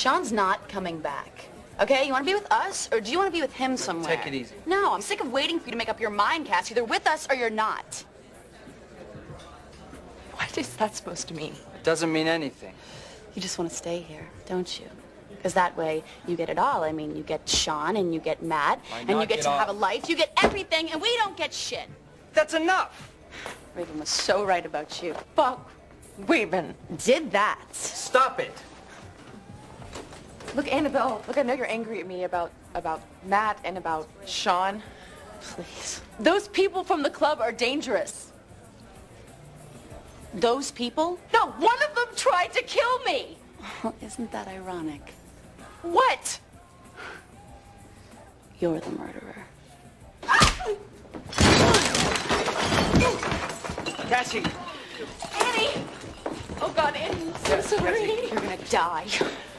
Sean's not coming back. Okay, you want to be with us, or do you want to be with him somewhere? Take it easy. No, I'm sick of waiting for you to make up your mind, Cass. Either with us or you're not. What is that supposed to mean? It doesn't mean anything. You just want to stay here, don't you? Because that way you get it all. I mean, you get Sean and you get Matt, Why and you get get to all? have a life. You get everything, and we don't get shit. That's enough. Raven was so right about you. Fuck. Raven. Did that. Stop it. Look, Annabelle, look, I know you're angry at me about, about Matt and about Sean. Please. Those people from the club are dangerous. Those people? No, one of them tried to kill me. Well, isn't that ironic? What? You're the murderer. Cassie. Annie! Oh God, Annie, I'm so sorry. Cassie. You're gonna die. Annabelle!